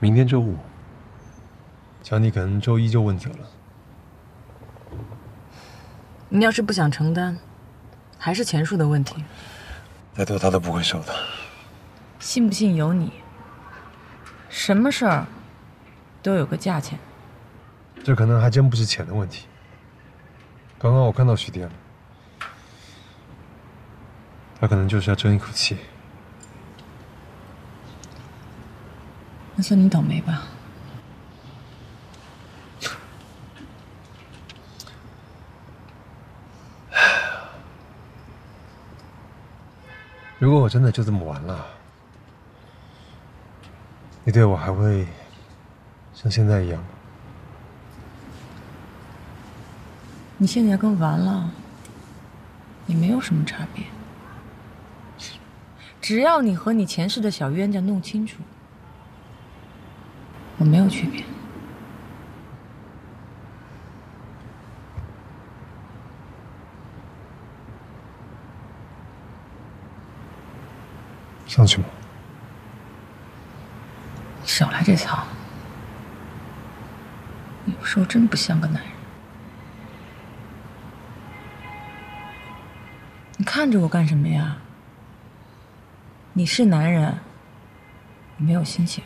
明天周五，想你可能周一就问责了。你要是不想承担，还是钱数的问题。再多他都不会收的。信不信由你。什么事儿都有个价钱。这可能还真不是钱的问题。刚刚我看到徐蝶了，他可能就是要争一口气。那算你倒霉吧。如果我真的就这么完了，你对我还会像现在一样吗？你现在跟完了也没有什么差别，只要你和你前世的小冤家弄清楚，我没有区别。上去吗？少来这套，有时候真不像个男人。你看着我干什么呀？你是男人，你没有心情。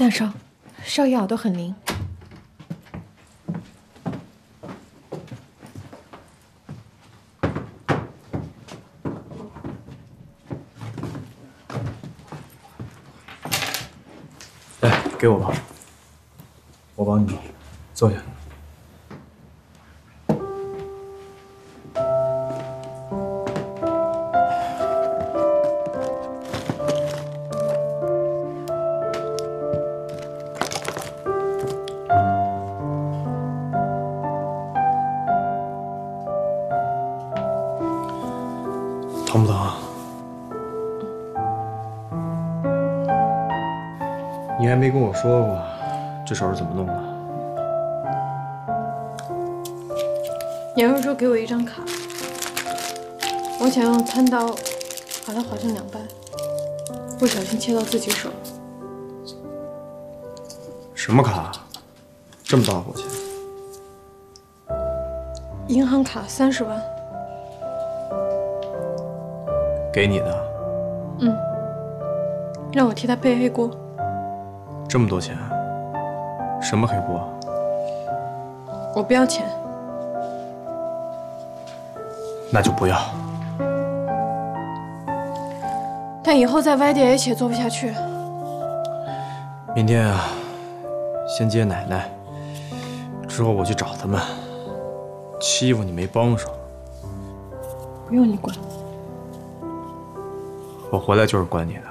大少，少爷耳朵很灵。来，给我吧，我帮你，坐下。还没跟我说过这手是怎么弄的？杨玉珠给我一张卡，我想用餐刀把它划成两半，不小心切到自己手。什么卡？这么大火钱？银行卡三十万。给你的？嗯，让我替他背黑锅。这么多钱？什么黑锅？我不要钱。那就不要。但以后在 YDH 也做不下去。明天啊，先接奶奶，之后我去找他们，欺负你没帮手。不用你管。我回来就是管你的。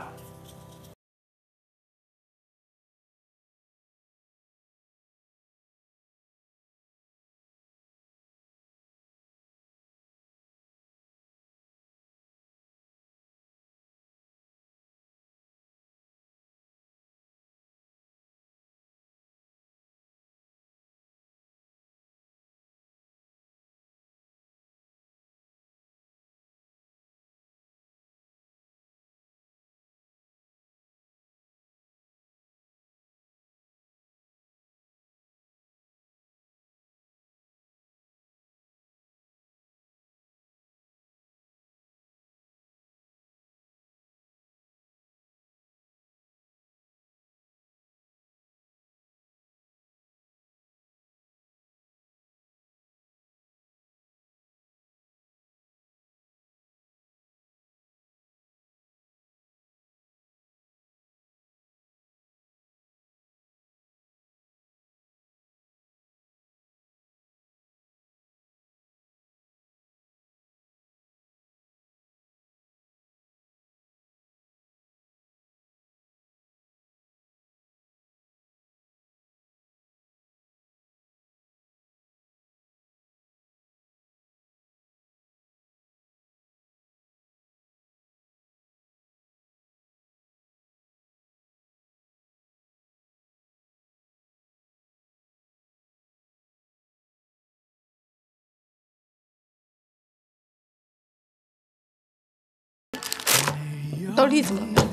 到底怎么了？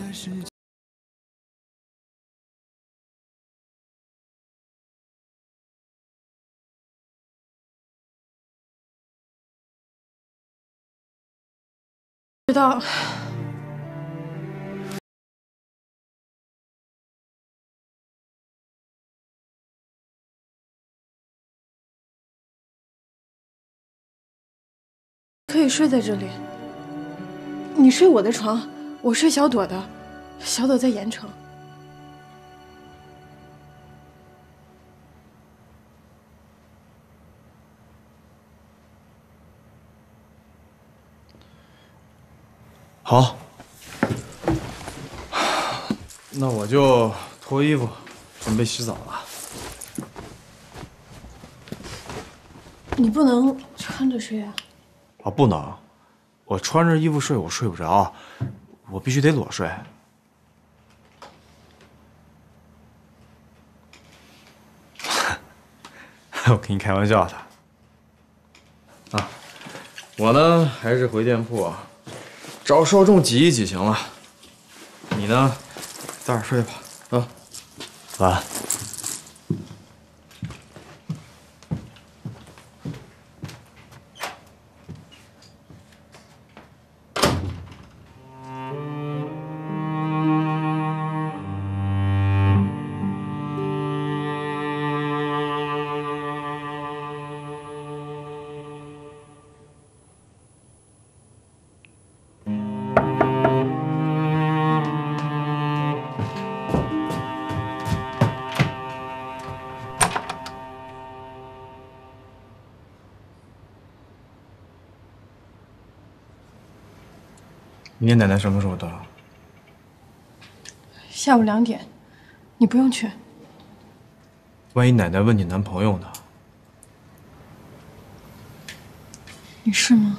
知道。可以睡在这里。你睡我的床，我睡小朵的。小朵在盐城。好，那我就脱衣服，准备洗澡了。你不能穿着睡啊。啊，不能！我穿着衣服睡，我睡不着，我必须得裸睡。我跟你开玩笑的。啊，我呢还是回店铺找受众挤一挤行了。你呢，早点睡吧。啊，晚安。奶奶什么时候到？下午两点，你不用去。万一奶奶问你男朋友呢？你是吗？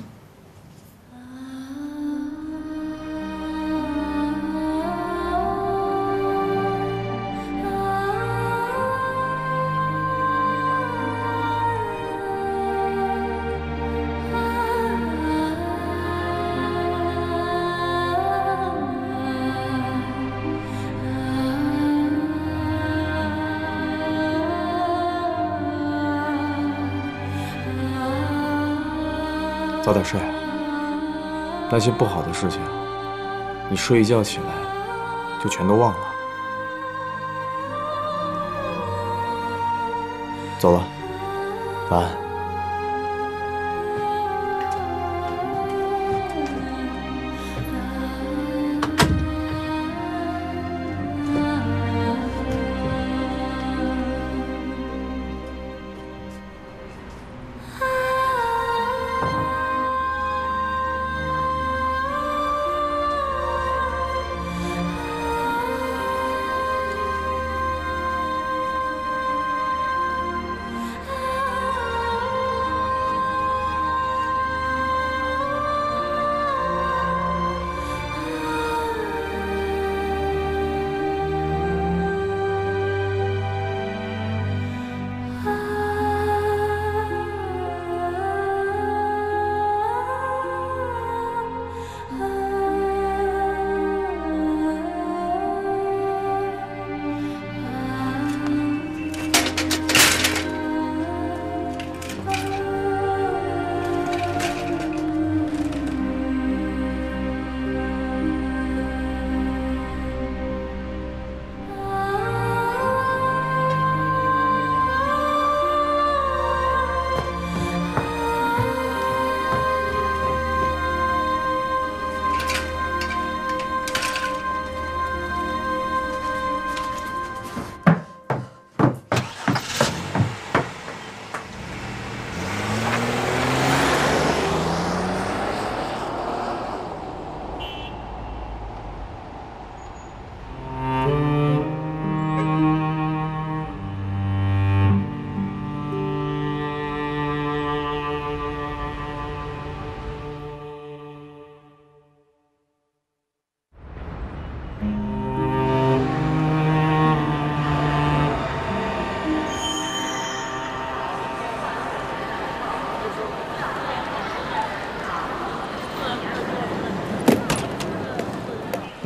再睡。那些不好的事情，你睡一觉起来就全都忘了。走了，晚安。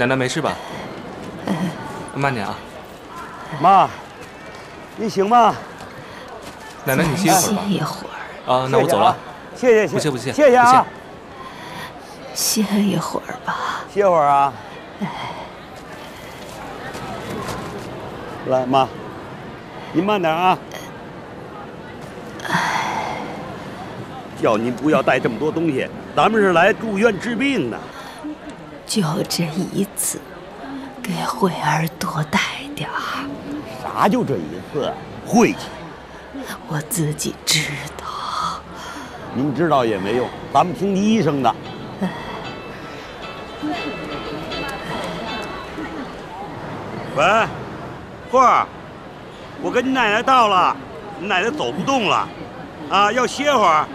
奶奶没事吧？慢点啊。妈，你行吗？奶奶，你歇一会儿吧。歇一会儿，啊，那我走了。谢谢，不谢不谢谢谢啊，歇一会儿吧。歇会儿啊。来，妈，您慢点啊。叫您不要带这么多东西，咱们是来住院治病的。就这一次，给慧儿多带点儿。啥就这一次？晦气！我自己知道。您知道也没用，咱们听医生的。喂，慧儿，我跟你奶奶到了，你奶奶走不动了，啊，要歇会儿。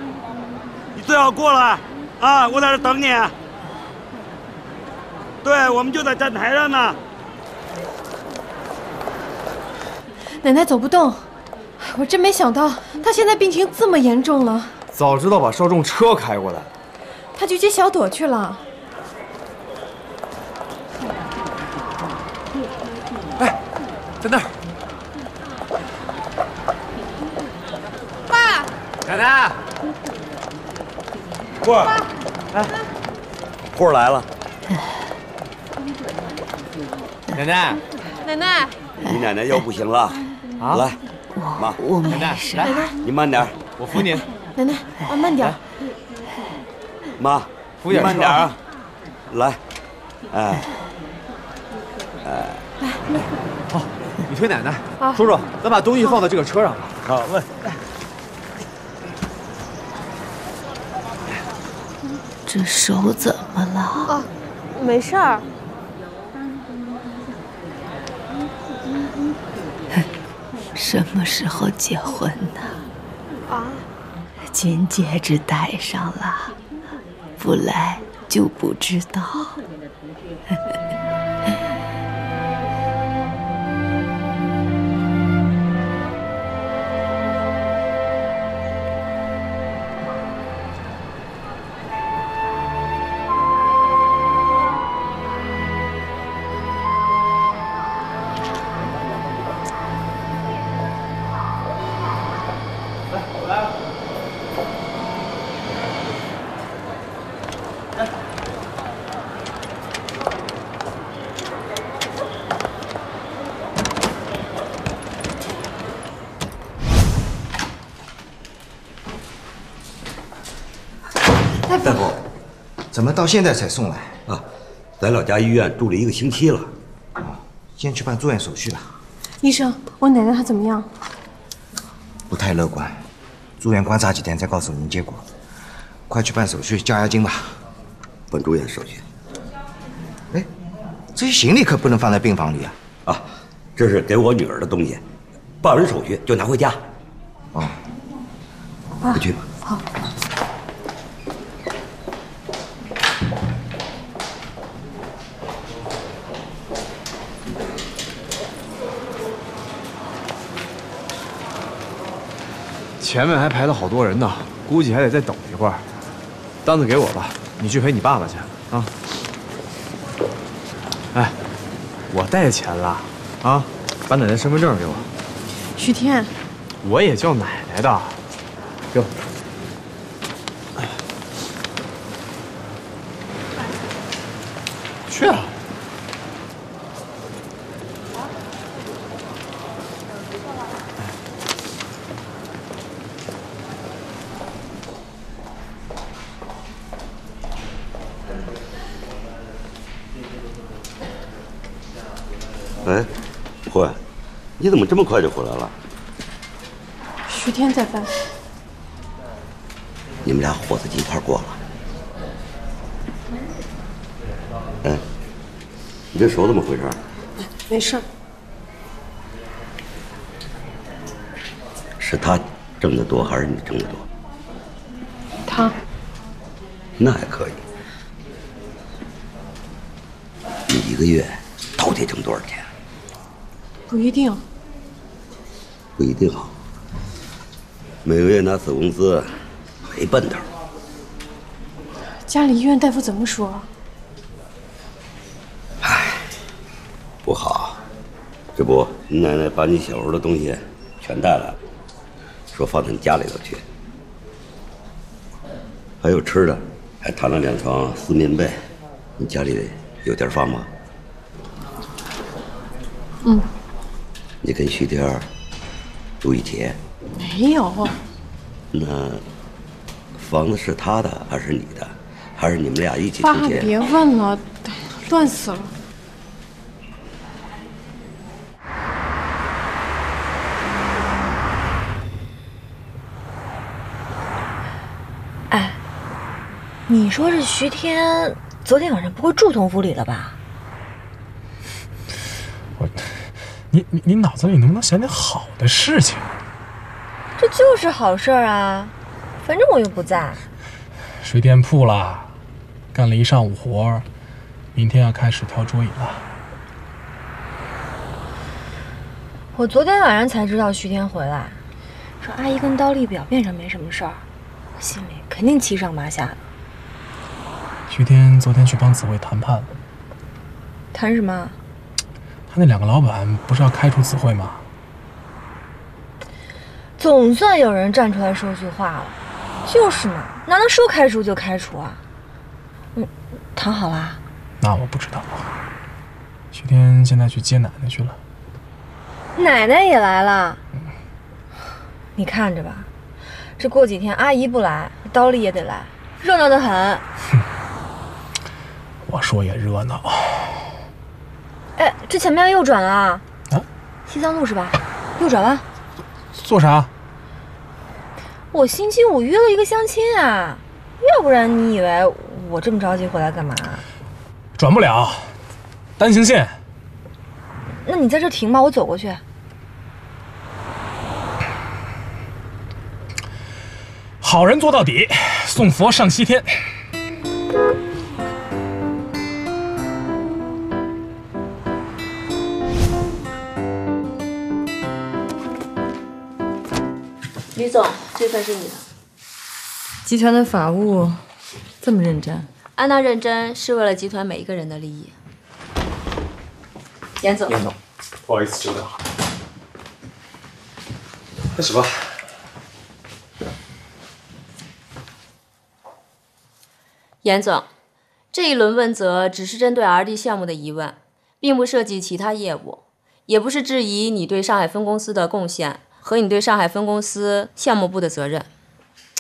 你最好过来，啊，我在这等你。对，我们就在站台上呢。奶奶走不动，我真没想到她现在病情这么严重了。早知道把稍重车开过来。她去接小朵去了。哎，在那儿。爸，奶奶。慧儿，哎，慧儿来了。奶奶，奶奶，你奶奶又不行了，啊来，妈，我奶奶没事。来，你慢点，我扶您。奶奶，啊，慢点。妈，扶点车慢点啊，来，哎，哎，来好，你推奶奶。好叔叔，咱把东西放到这个车上吧。好嘞。这手怎么了？啊，没事儿。什么时候结婚呢？啊，金戒指戴上了，不来就不知道。到现在才送来？啊，在老家医院住了一个星期了。先去办住院手续吧。医生，我奶奶她怎么样？不太乐观，住院观察几天再告诉您结果。快去办手续交押金吧。办住院手续哎，这些行李可不能放在病房里啊。啊，这是给我女儿的东西，办完手续就拿回家。哦，回去吧。前面还排了好多人呢，估计还得再等一会儿。单子给我吧，你去陪你爸爸去啊。哎，我带钱了啊，把奶奶身份证给我。徐天，我也叫奶奶的，给我。去啊！哎，慧，你怎么这么快就回来了？徐天在办。你们俩伙子一块过了。哎，你这手怎么回事？没事。是他挣得多还是你挣得多？他那还可以。你一个月到底挣多少钱？不一定。不一定好。每个月拿死工资，没奔头。家里医院大夫怎么说？哎，不好，这不，你奶奶把你小时候的东西全带来了，说放到你家里头去，还有吃的，还摊了两床丝棉被，你家里有地儿放吗？嗯，你跟徐天儿住一起，没有，那房子是他的还是你的？还是你们俩一起爸出钱？别问了，乱死了。哎，你说这徐天昨天晚上不会住同福里了吧？我，你你你脑子里能不能想点好的事情？这就是好事儿啊，反正我又不在。睡店铺啦，干了一上午活儿，明天要开始挑桌椅了。我昨天晚上才知道徐天回来，说阿姨跟刀丽表面上没什么事儿，我心里肯定七上八下的。徐天昨天去帮紫薇谈判了，谈什么？他那两个老板不是要开除子慧吗？总算有人站出来说句话了。就是嘛，哪能说开除就开除啊？嗯，谈好啦？那我不知道。徐天现在去接奶奶去了。奶奶也来了。你看着吧，这过几天阿姨不来，刀丽也得来，热闹的很。我说也热闹。哎，这前面右转了啊？啊？西藏路是吧？右转弯。做啥？我星期五约了一个相亲啊，要不然你以为我这么着急回来干嘛？转不了，单行线。那你在这停吧，我走过去。好人做到底，送佛上西天。总，这份是你的。集团的法务这么认真，安娜认真是为了集团每一个人的利益。严总，严总，不好意思久等。开始吧。严总，这一轮问责只是针对 RD 项目的疑问，并不涉及其他业务，也不是质疑你对上海分公司的贡献和你对上海分公司项目部的责任。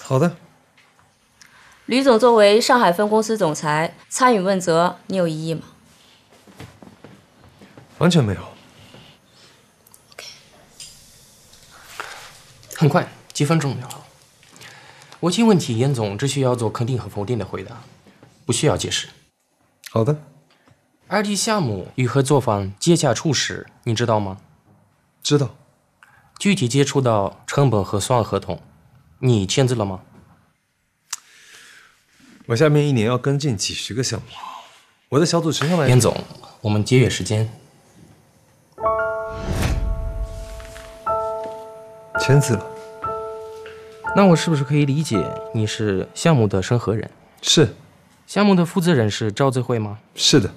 好的。吕总作为上海分公司总裁参与问责，你有异议吗？完全没有。很快，几分钟就好。我提问题，严总只需要做肯定和否定的回答，不需要解释。好的。二 D 项目与合作方接洽初始，你知道吗？知道。具体接触到成本核算合同，你签字了吗？我下面一年要跟进几十个项目，我的小组呈上来。严总，我们节约时间。签字了。那我是不是可以理解你是项目的审核人？是。项目的负责人是赵泽辉吗？是的。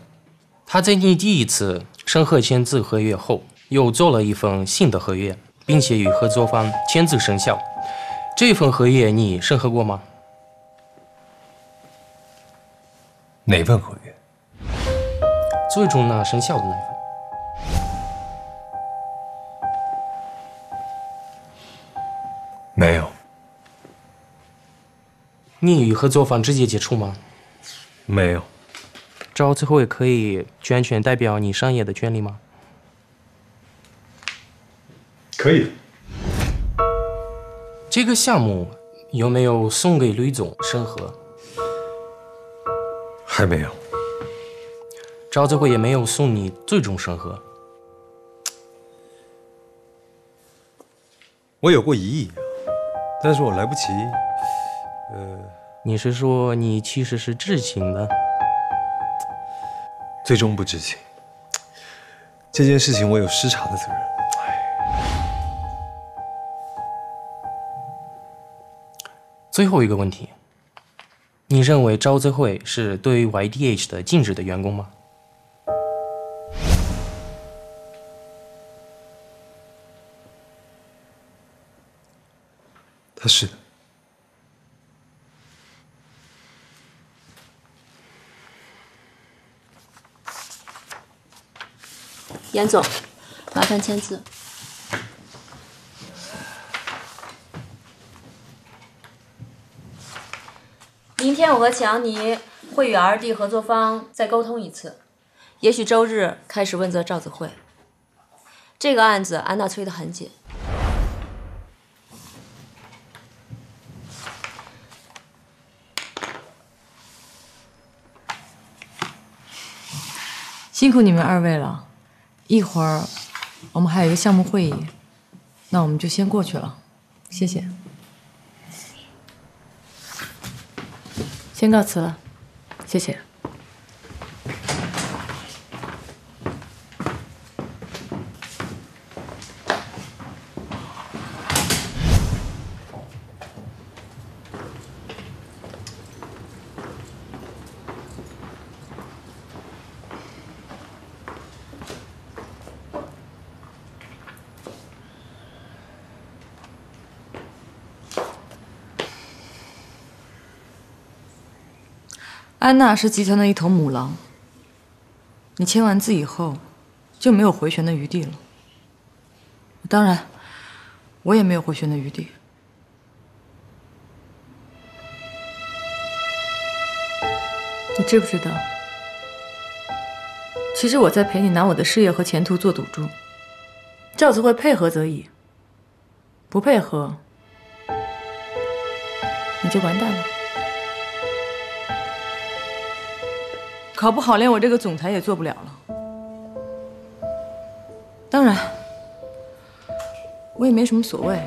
他在你第一次审核签字合约后，又做了一份新的合约，并且与合作方签字生效。这份合约你审核过吗？哪份合约？最终呢生效的那份。没有。你与合作方直接接触吗？没有。招最后也可以全权代表你商业的权利吗？可以。这个项目有没有送给吕总审核？还没有。赵泽辉也没有送你最终审核。我有过疑义，但是我来不及。呃，你是说你其实是知情的？最终不知情。这件事情我有失察的责任。最后一个问题你认为招资会是对于 ydh 的禁止的员工吗？他是。的严总。麻烦签字。明天我和强尼会与 RD 合作方再沟通一次，也许周日开始问责赵子慧。这个案子安娜催得很紧。辛苦你们二位了，一会儿我们还有一个项目会议，那我们就先过去了，谢谢。先告辞了，谢谢。安娜是集团的一头母狼。你签完字以后，就没有回旋的余地了。当然，我也没有回旋的余地。你知不知道？其实我在陪你拿我的事业和前途做赌注。赵子慧配合则已，不配合，你就完蛋了。考不好，连我这个总裁也做不了了。当然，我也没什么所谓，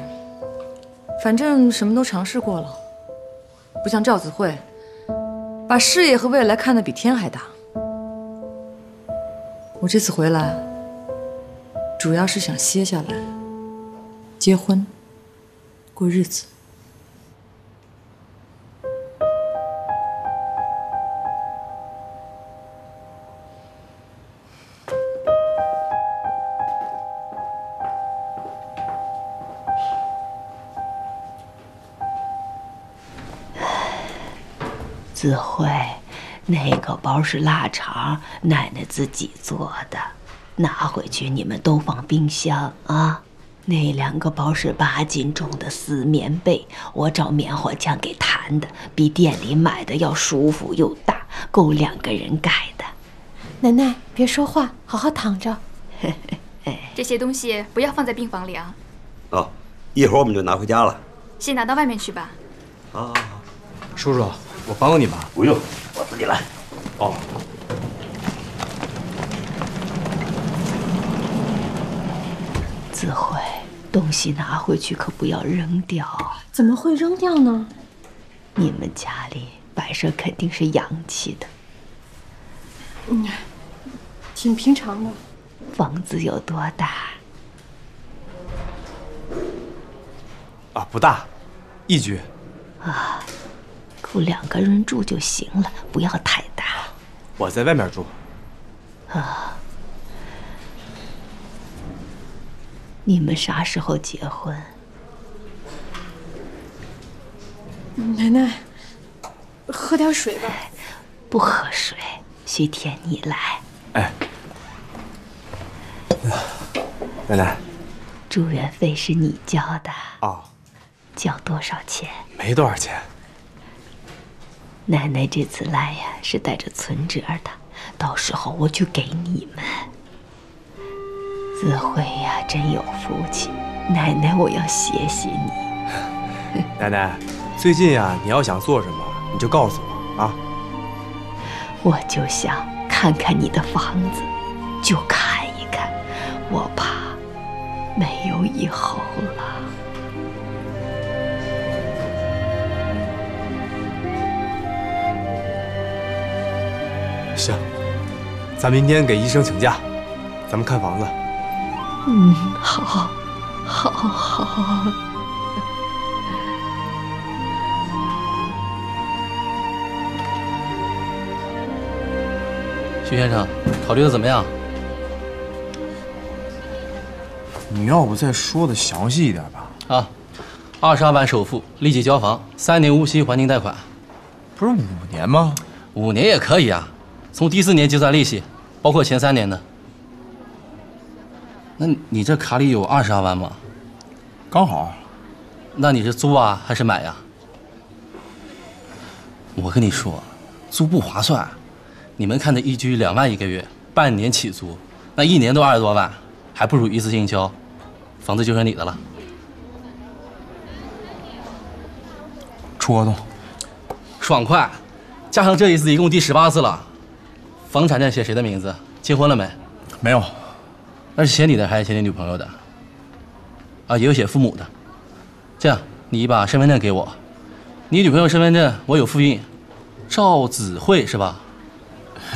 反正什么都尝试过了，不像赵子慧，把事业和未来看得比天还大。我这次回来，主要是想歇下来，结婚，过日子。那个包是腊肠，奶奶自己做的，拿回去你们都放冰箱啊。那两个包是八斤重的丝棉被，我找棉花匠给弹的，比店里买的要舒服又大，够两个人盖的。奶奶，别说话，好好躺着。这些东西不要放在病房里啊。哦，一会儿我们就拿回家了。先拿到外面去吧。啊，叔叔。我帮你吧，不用，我自己来。哦。子慧，东西拿回去可不要扔掉。怎么会扔掉呢？你们家里摆设肯定是洋气的。嗯，挺平常的。房子有多大？啊，不大，一居。啊。够两个人住就行了，不要太大。我在外面住。啊，你们啥时候结婚？奶奶，喝点水吧。不喝水，徐天你来。哎，奶奶，住院费是你交的。哦。交多少钱？没多少钱。奶奶这次来呀，是带着存折的，到时候我去给你们。子慧呀，真有福气，奶奶我要谢谢你。奶奶，最近呀，你要想做什么，你就告诉我啊。我就想看看你的房子，就看一看，我怕没有以后了。咱明天给医生请假，咱们看房子。嗯，好，好，好。徐先生，考虑的怎么样？你要不再说的详细一点吧？啊，二十二万首付，立即交房，三年无息还清贷款。不是五年吗？五年也可以啊，从第四年计算利息，包括前三年的。那你这卡里有二十二万吗？刚好。那你是租啊还是买呀？我跟你说，租不划算。你们看的一居两万一个月，半年起租，那一年都二十多万，还不如一次性交，房子就是你的了。出合同，爽快，加上这一次一共第十八次了。房产证写谁的名字？结婚了没？没有。那是写你的还是写你女朋友的？啊，也有写父母的。这样，你把身份证给我，你女朋友身份证我有复印，赵子慧是吧？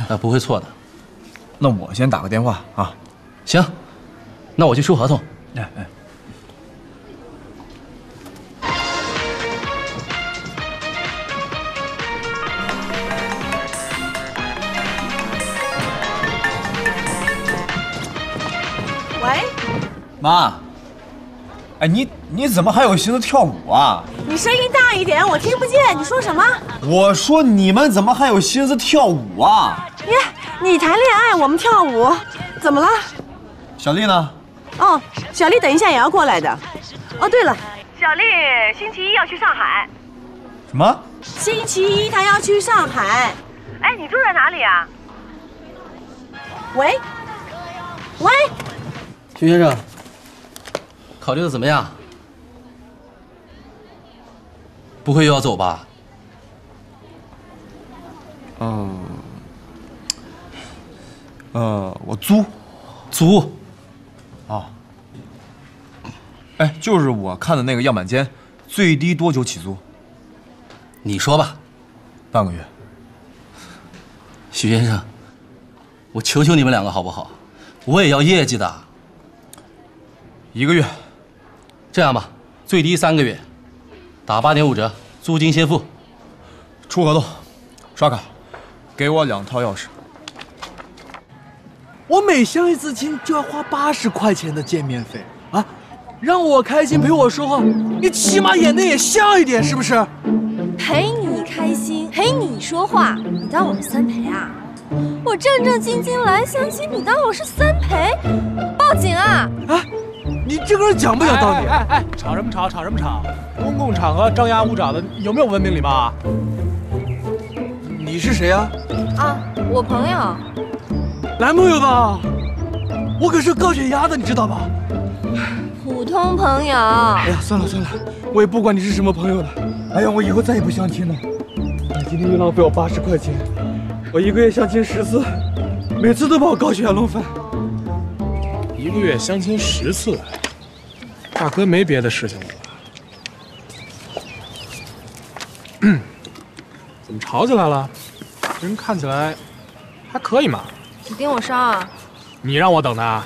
啊，不会错的。那我先打个电话啊。行，那我去出合同。哎哎。妈。哎，你你怎么还有心思跳舞啊？你声音大一点，我听不见。你说什么？我说你们怎么还有心思跳舞啊？耶，你谈恋爱，我们跳舞，怎么了？小丽呢？哦，小丽等一下也要过来的。哦，对了，小丽星期一要去上海。什么？星期一她要去上海。哎，你住在哪里啊？喂，喂，徐先生。考虑的怎么样？不会又要走吧？嗯，呃，我租，租，啊，哎，就是我看的那个样板间，最低多久起租？你说吧，半个月。许先生，我求求你们两个好不好？我也要业绩的。一个月。这样吧，最低三个月，打八点五折，租金先付。出合同，刷卡，给我两套钥匙。我每相一次亲就要花八十块钱的见面费啊！让我开心陪我说话，你起码演的也像一点，是不是？陪你开心，陪你说话，你当我是三陪啊？我正正经经来相亲，你当我是三陪？报警啊！啊！你这个人讲不讲道理？哎哎，吵什么吵？吵什么吵？公共场合张牙舞爪的，有没有文明礼貌啊？你是谁啊？啊，我朋友。男朋友吧？我可是高血压的，你知道吧？普通朋友。哎呀，算了算了，我也不管你是什么朋友了。哎呀，我以后再也不相亲了。你今天又浪费我八十块钱，我一个月相亲十次，每次都把我高血压弄犯。一个月相亲十次，大哥没别的事情了吧？怎么吵起来了？人看起来还可以嘛。你盯我梢啊？你让我等的。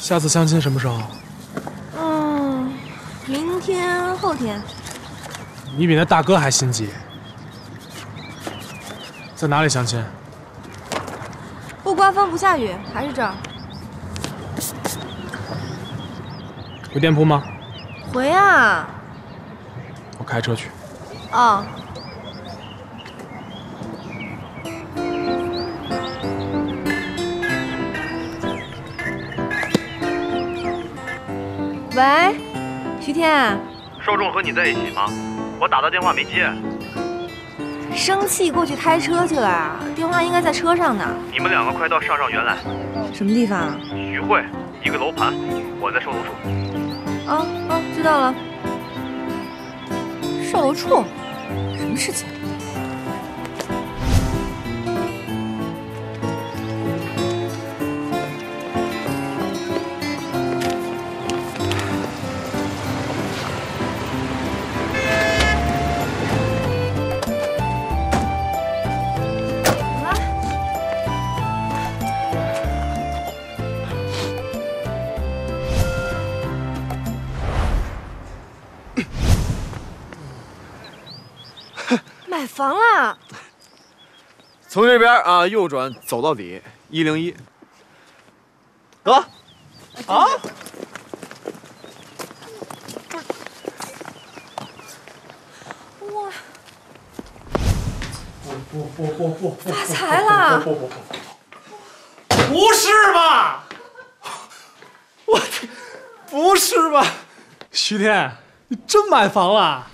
下次相亲什么时候？嗯，明天后天。你比那大哥还心急。在哪里相亲？不刮风不下雨，还是这儿。回店铺吗？回啊。我开车去。哦。喂，徐天。受众和你在一起吗？我打他电话没接。生气过去开车去了啊！电话应该在车上呢。你们两个快到上上园来。什么地方？徐汇，一个楼盘，我在售楼处。哦哦，知道了。售楼处，什么事情？房啦！从这边啊，右转走到底，一零一。得，啊？哇，不不不不不！发财了！不不不不！不是吧？我天，不是吧？徐天，你真买房了？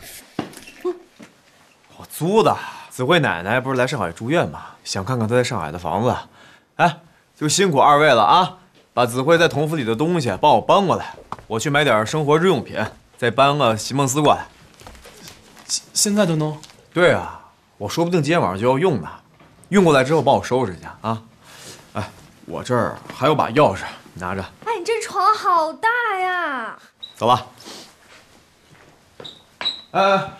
我租的。子慧奶奶不是来上海住院吗？想看看她在上海的房子。哎，就辛苦二位了啊！把子慧在同府里的东西帮我搬过来，我去买点生活日用品，再搬个席梦思过来。现现在就弄？对啊，我说不定今天晚上就要用呢。运过来之后帮我收拾去啊！哎，我这儿还有把钥匙，你拿着。哎，你这床好大呀！走吧。哎哎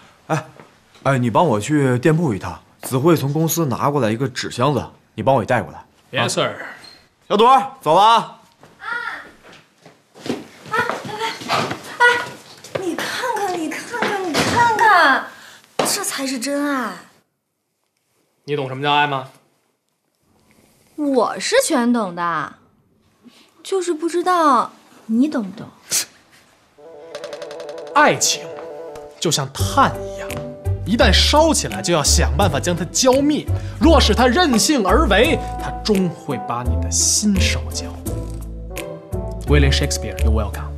哎，哎，你帮我去店铺一趟。子慧从公司拿过来一个纸箱子，你帮我也带过来。Yes sir。小朵，走了啊啊。哎，你看看，你看看，你看看，这才是真爱。你懂什么叫爱吗？我是全懂的，就是不知道你懂不懂。爱情就像炭一样，一旦烧起来，就要想办法将它浇灭。若是它任性而为，它终会把你的心烧焦。William Shakespeare，you welcome。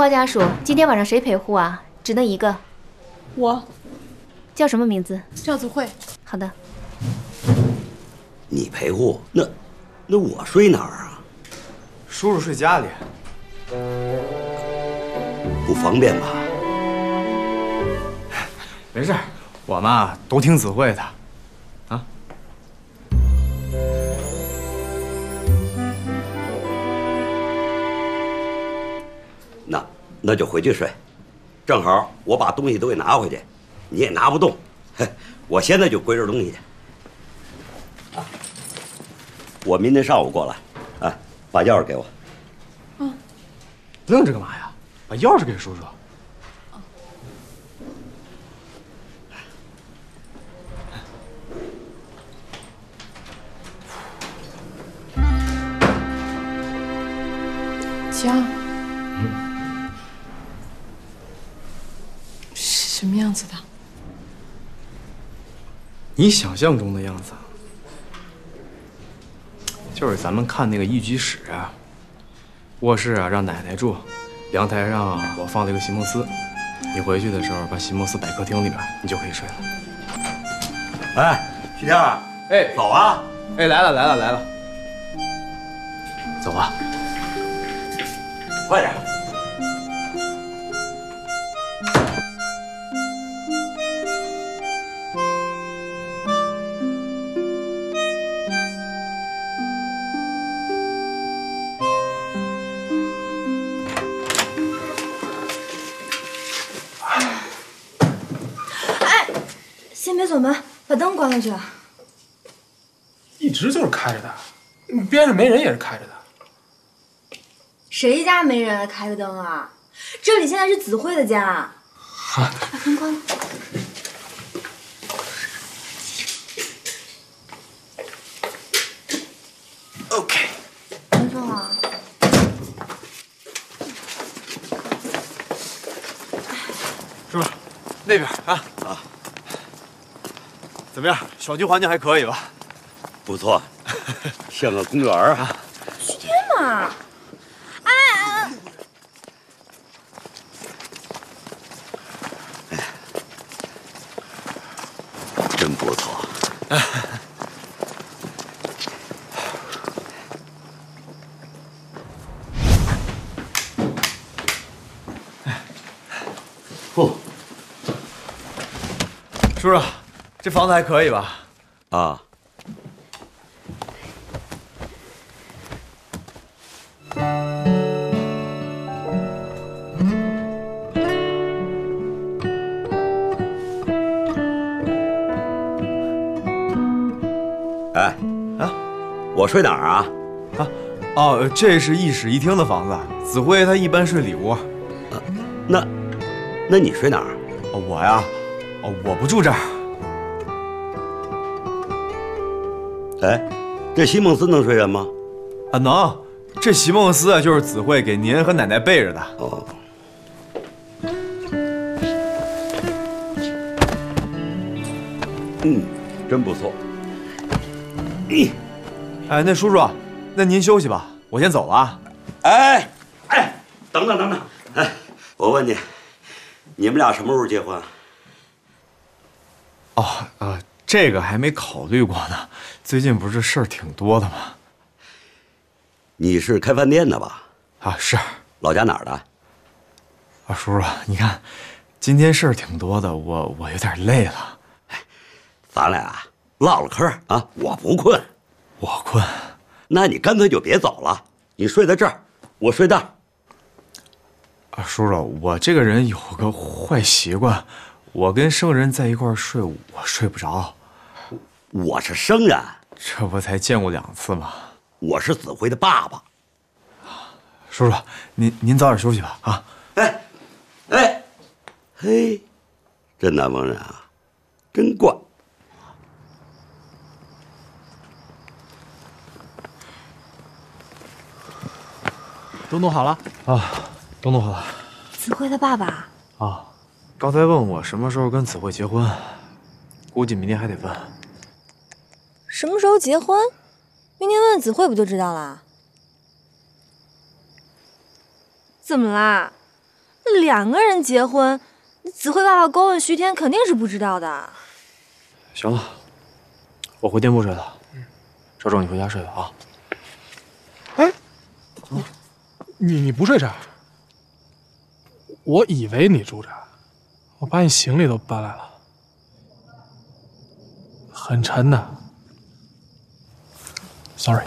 花家属，今天晚上谁陪护啊？只能一个。我叫什么名字？赵子慧。好的。你陪护？那那我睡哪儿啊？叔叔睡家里。不方便吧？没事，我嘛都听子慧的。那就回去睡，正好我把东西都给拿回去，你也拿不动。嘿，我现在就归置东西去。我明天上午过来，啊，把钥匙给我。愣着干嘛呀？把钥匙给叔叔。你想象中的样子，就是咱们看那个一居室啊，卧室啊让奶奶住，阳台上啊我放了一个席梦思，你回去的时候把席梦思摆客厅里边，你就可以睡了。哎，徐天儿，哎，走啊！哎，来了来了来了，走啊！快点！关了去。一直就是开着的，边上没人也是开着的。谁家没人开个灯啊？这里现在是子慧的家。把灯关了。OK。等等啊。叔叔，那边啊啊，怎么样？小区环境还可以吧？不错，像个公园啊。天哪！哎，真不错。不，叔叔，这房子还可以吧？啊，哎，啊，我睡哪儿啊？啊，哦，这是一室一厅的房子，子辉他一般睡里屋。那，那你睡哪儿？我呀，哦，我不住这儿。哎，这席梦思能睡人吗？啊，能。这席梦思啊，就是子慧给您和奶奶备着的。哦。嗯，真不错。咦，哎，那叔叔，那您休息吧，我先走了啊。哎，哎，等等等等，哎，我问你，你们俩什么时候结婚？哦，呃，这个还没考虑过呢。最近不是事儿挺多的吗？你是开饭店的吧？啊，是。老家哪儿的？啊，叔叔，你看，今天事儿挺多的，我我有点累了。咱俩唠唠嗑啊，我不困，我困。那你干脆就别走了，你睡在这儿，我睡那儿。啊，叔叔，我这个人有个坏习惯，我跟生人在一块儿睡，我睡不着。我是生人，这不才见过两次吗？我是子辉的爸爸。叔叔，您您早点休息吧。啊，哎，哎，嘿，这南方人啊，真怪。都弄好了啊，都弄好了。子慧的爸爸啊，刚才问我什么时候跟子慧结婚，估计明天还得问。什么时候结婚？明天问问子慧不就知道了？怎么啦？两个人结婚，子慧爸爸光问徐天肯定是不知道的。行了，我回店铺睡了。赵正，你回家睡吧啊。哎。你你不睡这儿？我以为你住这儿，我把你行李都搬来了，很沉的。Sorry。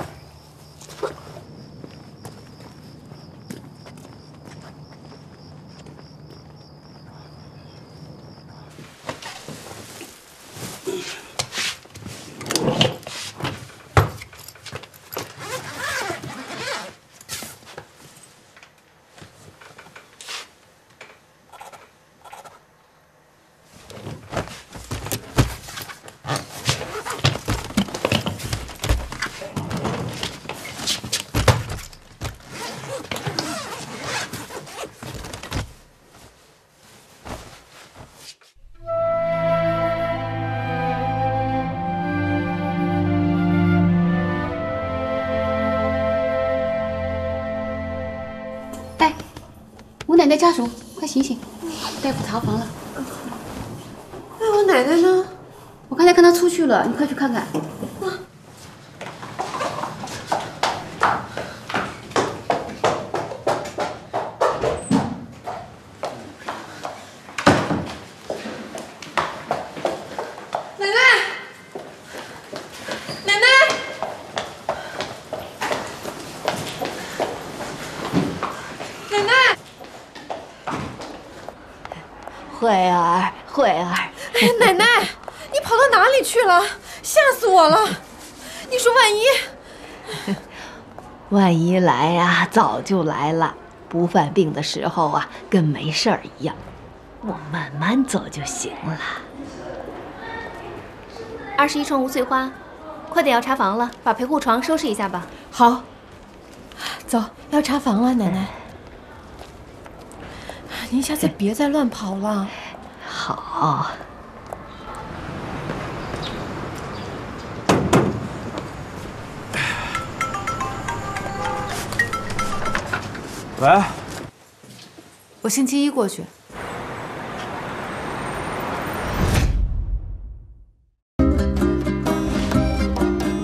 去了？吓死我了！你说万一…… 万一来呀，早就来了。不犯病的时候啊，跟没事儿一样。我慢慢走就行了。二十一床吴翠花，快点要查房了，把陪护床收拾一下吧。好，走，要查房了，奶奶。您下次别再乱跑了。好。喂。我星期一过去。